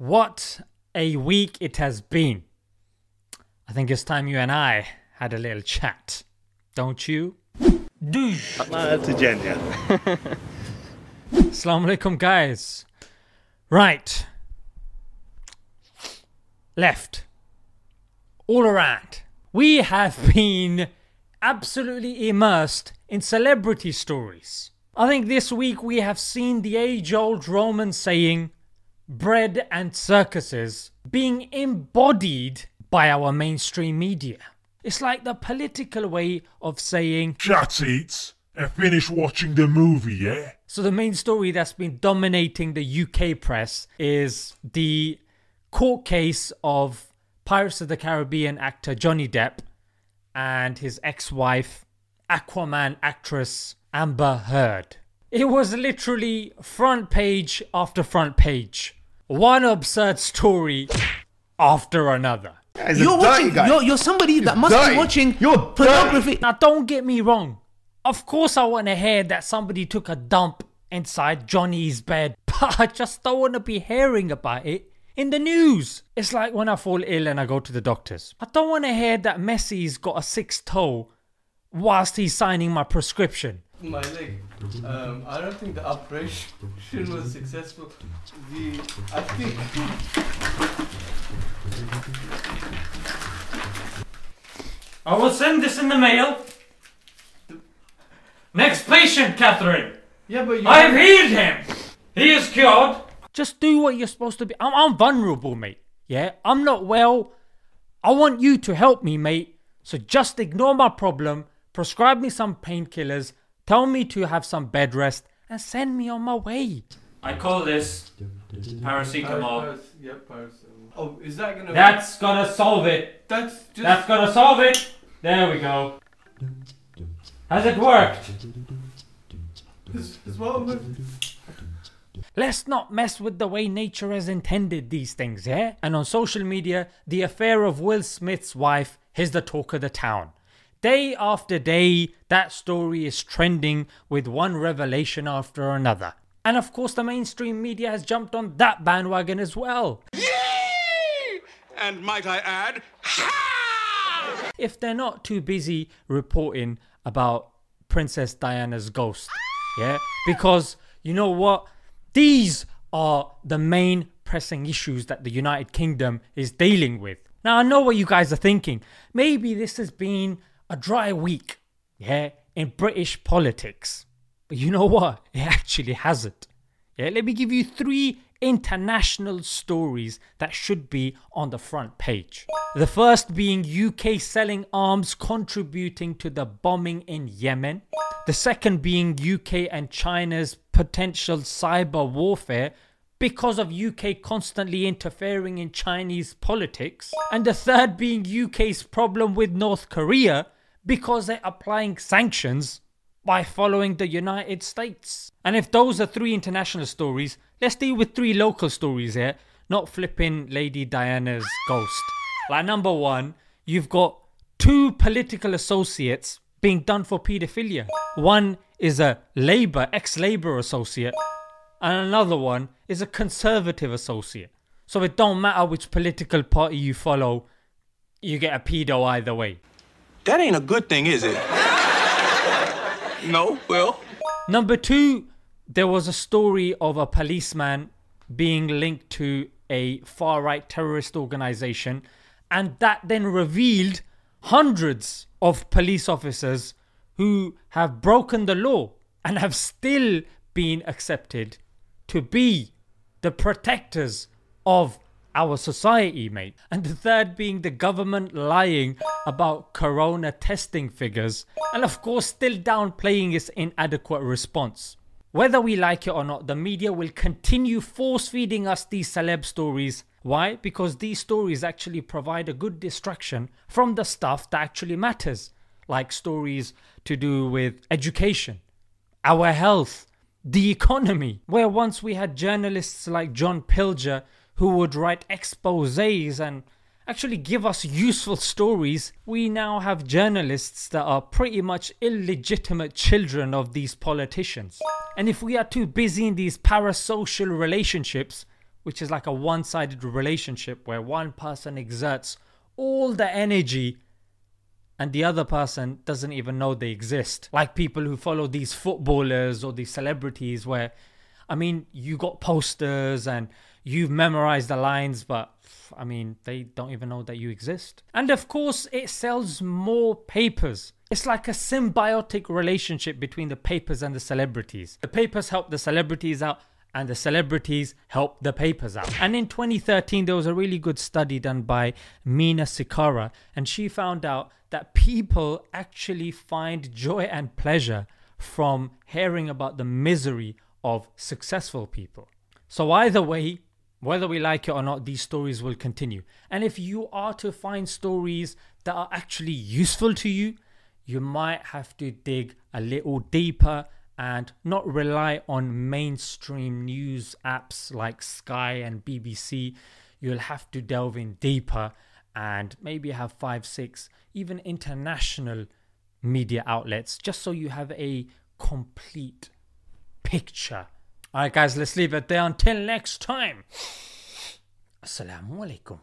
What a week it has been. I think it's time you and I had a little chat, don't you? Douche! Assalamu alaikum, guys. Right. Left. All around. We have been absolutely immersed in celebrity stories. I think this week we have seen the age old Roman saying, bread and circuses, being embodied by our mainstream media. It's like the political way of saying, Shut it and finish watching the movie, yeah? So the main story that's been dominating the UK press is the court case of Pirates of the Caribbean actor Johnny Depp and his ex-wife Aquaman actress Amber Heard. It was literally front page after front page. One absurd story after another. Guys, You're watching. guys. You're, you're somebody that must dirty. be watching You're pornography. Now don't get me wrong. Of course I want to hear that somebody took a dump inside Johnny's bed, but I just don't want to be hearing about it in the news. It's like when I fall ill and I go to the doctors. I don't want to hear that Messi's got a sixth toe whilst he's signing my prescription. My leg. Um, I don't think the operation was successful. The I think I will send this in the mail. Next patient, Catherine. yeah, but you I've healed him. He is cured. Just do what you're supposed to be. I'm, I'm vulnerable, mate. Yeah, I'm not well. I want you to help me, mate. So just ignore my problem, prescribe me some painkillers, tell me to have some bed rest, and send me on my way. I call this Paris, Paris, yeah, Paris. um, Oh, is that gonna? That's gonna solve it. that's just. That's gonna solve it. There we go. Has it worked? is, is Let's not mess with the way nature has intended these things, yeah? And on social media, the affair of Will Smith's wife is the talk of the town. Day after day, that story is trending with one revelation after another. And of course, the mainstream media has jumped on that bandwagon as well. Yay! And might I add, If they're not too busy reporting about Princess Diana's ghost, yeah? Because you know what? These are the main pressing issues that the United Kingdom is dealing with. Now, I know what you guys are thinking. Maybe this has been a dry week, yeah, in British politics. But you know what? It actually hasn't. Yeah, let me give you three international stories that should be on the front page. The first being UK selling arms contributing to the bombing in Yemen. The second being UK and China's potential cyber warfare because of UK constantly interfering in Chinese politics. And the third being UK's problem with North Korea because they're applying sanctions by following the United States. And if those are three international stories, let's deal with three local stories here, not flipping Lady Diana's ghost. Like, number one, you've got two political associates being done for paedophilia. One is a Labour, ex Labour associate, and another one is a Conservative associate. So it don't matter which political party you follow, you get a pedo either way. That ain't a good thing, is it? no, well. Number two, there was a story of a policeman being linked to a far right terrorist organization, and that then revealed hundreds of police officers who have broken the law and have still been accepted to be the protectors of our society, mate. And the third being the government lying about corona testing figures, and of course, still downplaying its inadequate response. Whether we like it or not, the media will continue force feeding us these celeb stories. Why? Because these stories actually provide a good distraction from the stuff that actually matters, like stories to do with education, our health, the economy. Where once we had journalists like John Pilger who would write exposes and actually give us useful stories, we now have journalists that are pretty much illegitimate children of these politicians. And if we are too busy in these parasocial relationships, which is like a one sided relationship where one person exerts all the energy and the other person doesn't even know they exist. Like people who follow these footballers or these celebrities, where I mean, you got posters and you've memorized the lines, but I mean, they don't even know that you exist. And of course, it sells more papers. It's like a symbiotic relationship between the papers and the celebrities. The papers help the celebrities out, and the celebrities help the papers out. And in 2013, there was a really good study done by Mina Cikara, and she found out that people actually find joy and pleasure from hearing about the misery of successful people. So, either way, whether we like it or not, these stories will continue. And if you are to find stories that are actually useful to you, you might have to dig a little deeper and not rely on mainstream news apps like Sky and BBC. You'll have to delve in deeper and maybe have five, six, even international media outlets just so you have a complete picture. Alright, guys, let's leave it there. Until next time. Assalamu alaikum.